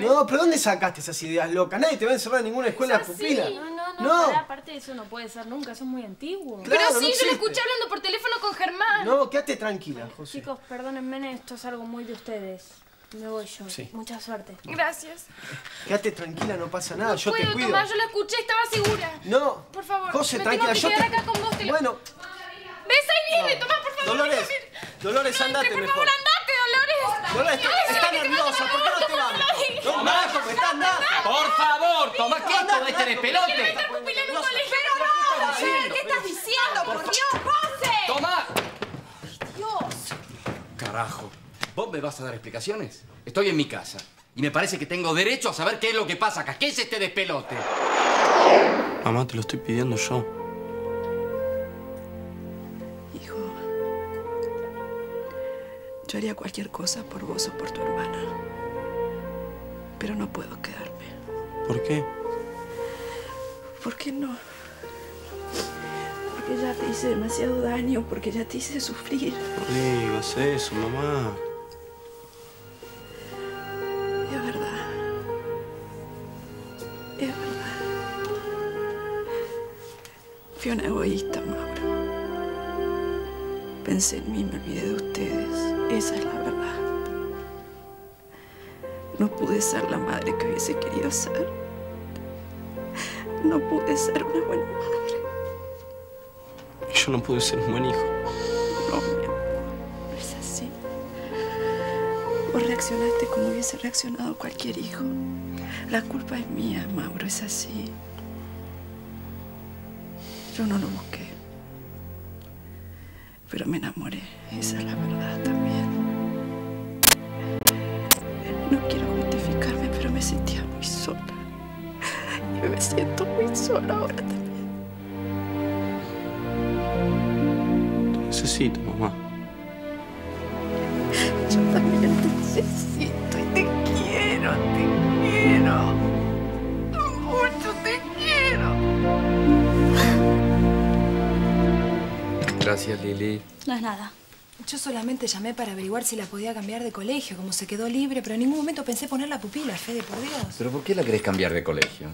No, pero ¿dónde sacaste esas ideas locas? Nadie te va a encerrar en ninguna escuela Es pupila. No, no, no, No. pará, aparte de eso no puede ser nunca, son muy antiguos. Claro, Pero no sí, yo lo escuché hablando por teléfono con Germán. No, quédate tranquila, José. Chicos, perdónenme, esto es algo muy de ustedes. Me voy yo. Sí. Mucha suerte. Gracias. Quédate tranquila, no pasa nada, no yo puedo, te cuido. Tomás, yo la escuché, estaba segura. No. Por favor, José, me tranquila, tengo yo que te... acá con vos. Te lo- Bueno, ¿Ves? Ahí viene, Tomás, por favor. Dolores. Dolores, No, andate por mejor. favor, andate, Dolores. Dolores, está, está nerviosa, vas a ¿por qué no te tomar vas? ahí. No, Marco, que está andando. Por favor, Tomás, ¿qué es todo este despelote? En un colegio. ¿Qué estás diciendo? ¡Por Dios, José! ¡Tomás! Dios. Carajo, ¿vos me vas a dar explicaciones? Estoy en mi casa y me parece que tengo derecho a saber qué es lo que pasa acá. ¿Qué es este despelote? Mamá, te lo estoy pidiendo yo. Hijo, yo haría cualquier cosa por vos o por tu hermana. Pero no puedo quedarme. ¿Por qué? ¿Por qué no? Porque ya te hice demasiado daño, porque ya te hice sufrir. No digas eso, mamá. Es verdad. Es verdad. Fui una egoísta, Mauro. Pensé en mí, me olvidé de ustedes. Esa es la verdad. No pude ser la madre que hubiese querido ser. No pude ser una buena madre. Y yo no pude ser un buen hijo. No, mi amor, no es así. Vos reaccionaste como hubiese reaccionado cualquier hijo. La culpa es mía, Mauro, es así. Yo no lo busqué. Pero me enamoré, esa es la verdad también. No quiero justificarme, pero me sentía muy sola. Y me siento muy sola ahora también. Te necesito, mamá. Yo también te necesito y te quiero, te quiero. Mucho te quiero. Gracias, Lili. No es nada. Yo solamente llamé para averiguar si la podía cambiar de colegio, como se quedó libre, pero en ningún momento pensé poner la pupila, Fede, por Dios. ¿Pero por qué la querés cambiar de colegio?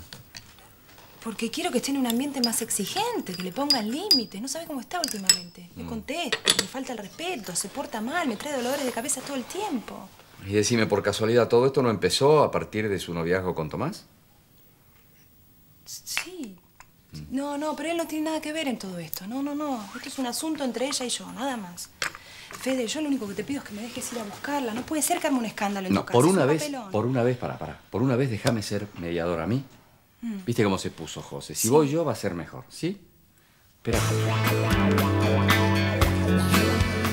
Porque quiero que esté en un ambiente más exigente, que le pongan límites. No sabe cómo está últimamente. Mm. Me contesta, me falta el respeto, se porta mal, me trae dolores de cabeza todo el tiempo. Y decime, por casualidad, ¿todo esto no empezó a partir de su noviazgo con Tomás? Sí. No, no, pero él no tiene nada que ver en todo esto. No, no, no. Esto es un asunto entre ella y yo, nada más. Fede, yo lo único que te pido es que me dejes ir a buscarla. No puede ser que arme un escándalo en No, tu casa. por una un vez, papelón. por una vez, para, para. Por una vez déjame ser mediador a mí. Mm. ¿Viste cómo se puso José? Si voy yo va a ser mejor, ¿sí? Espera.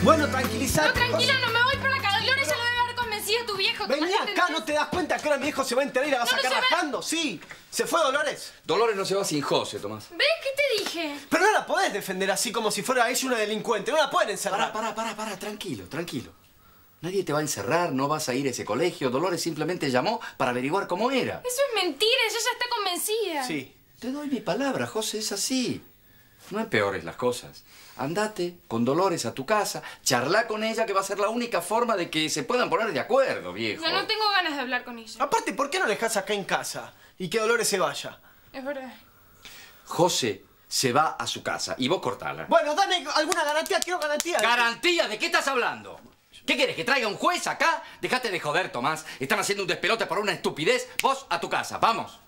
Bueno, tranquilízate. No, tranquila, no me viejo. Vení acá, ¿no te das cuenta que ahora mi hijo se va a enterar y la va a No, no sacar va. rajando? Sí. ¿Se fue Dolores? Dolores no se va sin José, Tomás. ¿Ves qué te dije? Pero no la podés defender así como si fuera ella una delincuente. No la pueden encerrar. Para, para, para, para, tranquilo, tranquilo. Nadie te va a encerrar, no vas a ir a ese colegio. Dolores simplemente llamó para averiguar cómo era. Eso es mentira, ella ya está convencida. Sí. Te doy mi palabra, José, es así. No empeores las cosas. Andate con Dolores a tu casa, charla con ella, que va a ser la única forma de que se puedan poner de acuerdo, viejo. Ya no tengo ganas de hablar con ella. Aparte, ¿por qué no la dejás acá en casa? Y que Dolores se vaya. Es verdad. José se va a su casa y vos cortala. Bueno, dame alguna garantía, quiero garantía. ¿Garantía? ¿De qué estás hablando? ¿Qué quieres? ¿Que traiga un juez acá? Déjate de joder, Tomás. Están haciendo un despelote por una estupidez. Vos a tu casa. ¡Vamos!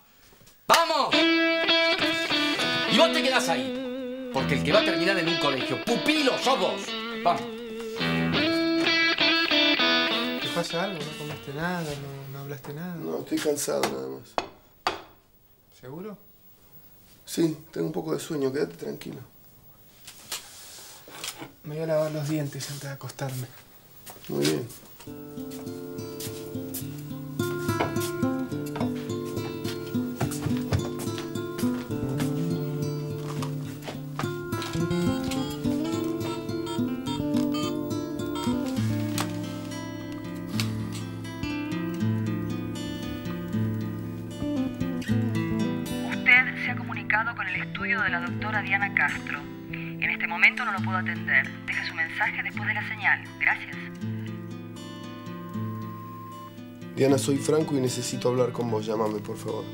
¡Vamos! Y vos te quedás ahí. Porque el que va a terminar en un colegio, pupilo, sos vos. Vamos. pasa algo? ¿No comiste nada? ¿No, no hablaste nada? No, estoy cansado nada más. ¿Seguro? Sí, tengo un poco de sueño, quédate tranquilo. Me voy a lavar los dientes antes de acostarme. Muy bien. Estudio de la doctora Diana Castro. En este momento no lo puedo atender. Deje su mensaje después de la señal. Gracias. Diana, soy Franco y necesito hablar con vos. Llámame, por favor.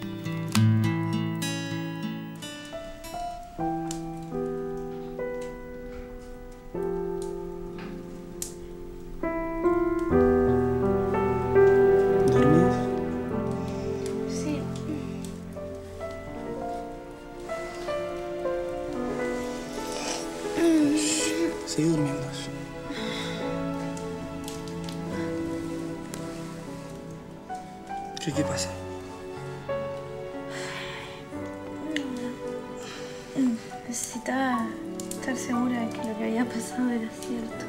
Necesitaba estar segura de que lo que había pasado era cierto.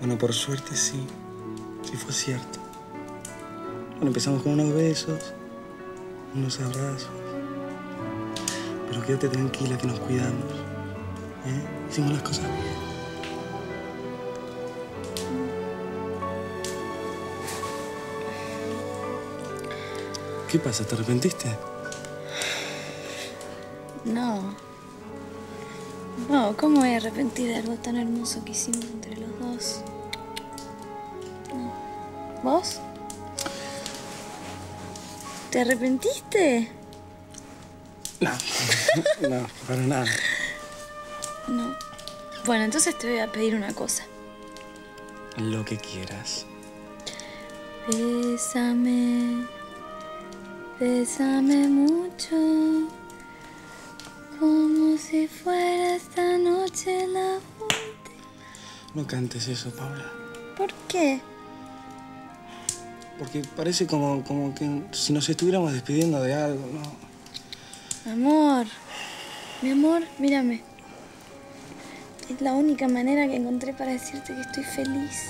Bueno, por suerte sí. Sí fue cierto. Bueno, empezamos con unos besos, unos abrazos. Pero quédate tranquila que nos cuidamos. ¿eh? Hicimos las cosas bien. ¿Qué pasa? ¿Te arrepentiste? No. No, ¿cómo voy a arrepentir de algo tan hermoso que hicimos entre los dos? No. ¿Vos? ¿Te arrepentiste? No. no, para nada. No. Bueno, entonces te voy a pedir una cosa. Lo que quieras. Bésame, bésame mucho, como si fuera esta noche la... No cantes eso, Paula. ¿Por qué? Porque parece como, como que si nos estuviéramos despidiendo de algo, ¿no? Amor, mi amor, mírame. Es la única manera que encontré para decirte que estoy feliz.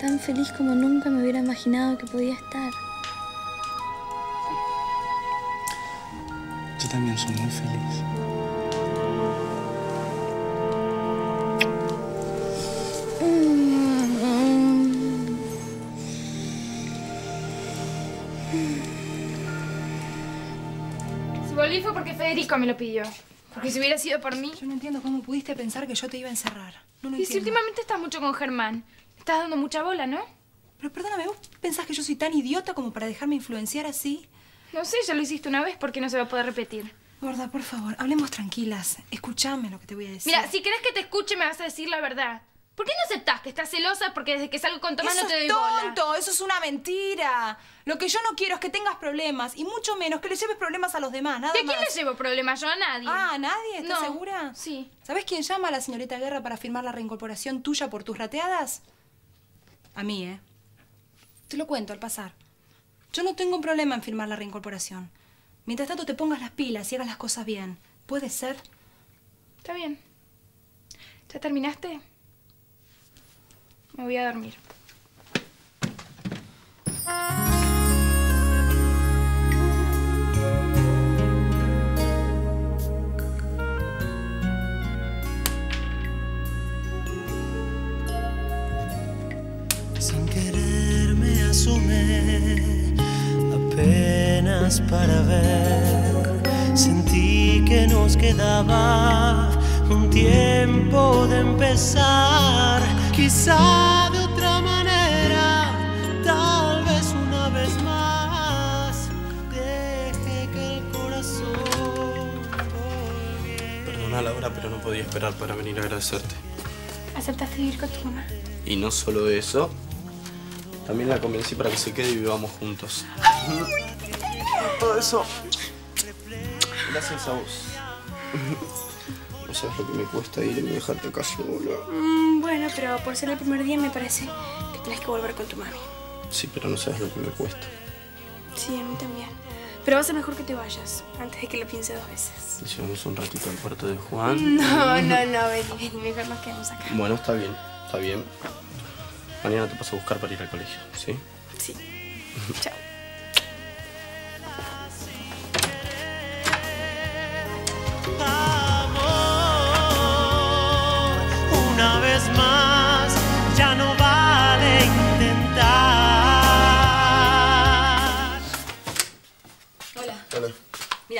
Tan feliz como nunca me hubiera imaginado que podía estar. Yo también soy muy feliz. Si volví fue porque Federico me lo pidió. Porque si hubiera sido por mí... Yo no entiendo cómo pudiste pensar que yo te iba a encerrar. No lo Y si últimamente estás mucho con Germán. Estás dando mucha bola, ¿no? Pero perdóname, ¿vos pensás que yo soy tan idiota como para dejarme influenciar así? No sé, ya lo hiciste una vez porque no se va a poder repetir. Gorda, por favor, hablemos tranquilas. Escúchame lo que te voy a decir. Mira, si querés que te escuche me vas a decir la verdad. ¿Por qué no aceptás que estás celosa porque desde que salgo con Tomás eso no te doy es bola? tonto, eso es una mentira. Lo que yo no quiero es que tengas problemas y mucho menos que le lleves problemas a los demás, nada ¿De quién más. le llevo problemas? Yo a nadie. Ah, ¿a nadie? ¿Estás No. segura? Sí. ¿Sabes quién llama a la señorita Guerra para firmar la reincorporación tuya por tus rateadas? A mí, ¿eh? Te lo cuento al pasar. Yo no tengo un problema en firmar la reincorporación. Mientras tanto te pongas las pilas y hagas las cosas bien. ¿Puede ser? Está bien. ¿Ya terminaste? Me voy a dormir. Quedaba un tiempo de empezar, quizá de otra manera, tal vez una vez más. Deje que el corazón Perdona, Laura, pero no podía esperar para venir a agradecerte. ¿Aceptaste vivir con tu mamá? Y no solo eso, también la convencí para que se quede y vivamos juntos. Todo eso. Gracias a vos. No sabes lo que me cuesta irme y dejarte acá sola. Mm, bueno, pero por ser el primer día me parece que tenés que volver con tu mami. Sí, pero no sabes lo que me cuesta. Sí, a mí también. Pero va a ser mejor que te vayas, antes de que lo piense dos veces. Llevamos un ratito al puerto de Juan. No, no, no, vení, vení, mejor nos quedamos acá. Bueno, está bien, está bien. Mañana te paso a buscar para ir al colegio, ¿sí? Sí. Chao.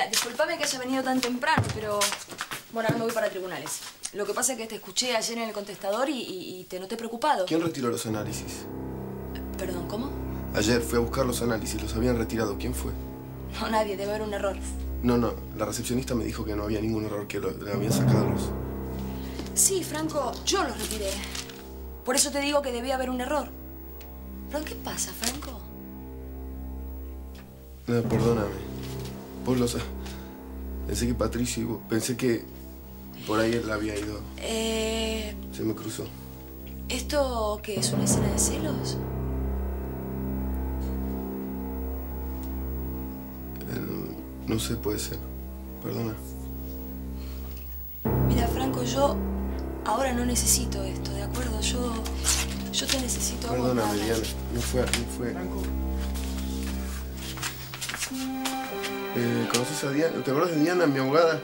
Mira, discúlpame que haya venido tan temprano, pero bueno, ahora me voy para tribunales. Lo que pasa es que te escuché ayer en el contestador y, y- y te noté preocupado. ¿Quién retiró los análisis? Perdón, ¿cómo? Ayer fui a buscar los análisis, los habían retirado. ¿Quién fue? No, nadie, debe haber un error. No, no, la recepcionista me dijo que no había ningún error, que lo- le habían sacado los... Sí, Franco, yo los retiré. Por eso te digo que debía haber un error. ¿Pero qué pasa, Franco? No, perdóname. Vos lo sabes. Pensé que Patricio. Pensé que por ahí él había ido. Eh, Se me cruzó. ¿Esto qué es una escena de celos? Eh, no sé, puede ser. Perdona. Mira, Franco, yo ahora no necesito esto, ¿de acuerdo? Yo, yo te necesito a vos, Perdóname, nada. Diana. No fue... No fue. Eh, ¿Conoces a Diana? ¿Te acuerdas de Diana, mi abogada?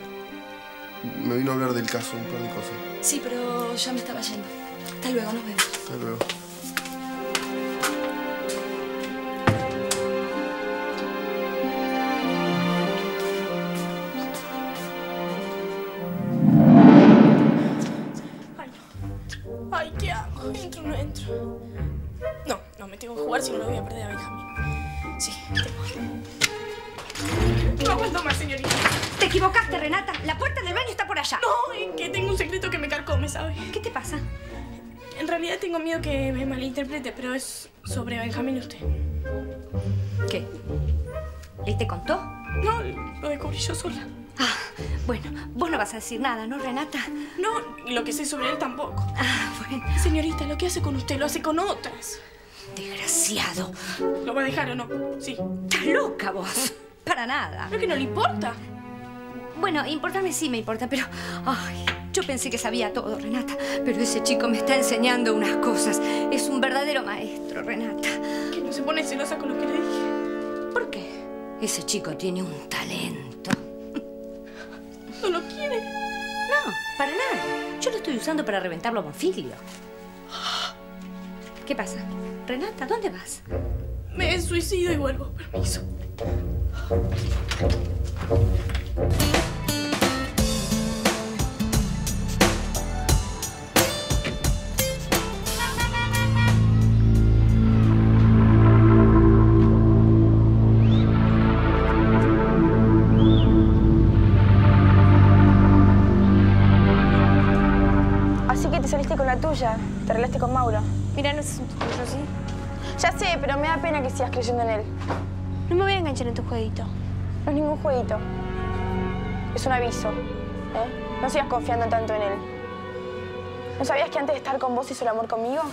Me vino a hablar del caso, un par de cosas. Sí, pero ya me estaba yendo. Hasta luego, nos vemos. Hasta luego. Ay, ¿qué hago? ¿Entro o no entro? No, no me tengo que jugar si no lo voy a perder Más, señorita. Te equivocaste, Renata. La puerta del baño está por allá. No, es que tengo un secreto que me carcome, ¿sabes? ¿Qué te pasa? En realidad tengo miedo que me malinterprete, pero es sobre Benjamín y usted. ¿Qué? ¿Él te contó? No, lo descubrí yo sola. Ah, bueno, vos no vas a decir nada, ¿no, Renata? No, y lo que sé sobre él tampoco. Ah, bueno. Señorita, lo que hace con usted lo hace con otras. Desgraciado. ¿Lo va a dejar o no? Sí. Estás loca vos. Para nada. ¿Pero que no le importa? Bueno, importarme sí me importa, pero... Ay, yo pensé que sabía todo, Renata. Pero ese chico me está enseñando unas cosas. Es un verdadero maestro, Renata. Que no se pone celosa con lo que le dije. ¿Por qué? Ese chico tiene un talento. ¿No lo quiere? No, para nada. Yo lo estoy usando para reventarlo a Bonfiglio. ¿Qué pasa? Renata, ¿dónde vas? Me suicido y vuelvo. Permiso. Así que te saliste con la tuya, te arreglaste con Mauro. Mira, no es un tuyo, ¿sí? Ya sé, pero me da pena que sigas creyendo en él enganchar en tu jueguito. No es ningún jueguito. Es un aviso. ¿eh? No sigas confiando tanto en él. ¿No sabías que antes de estar con vos hizo el amor conmigo?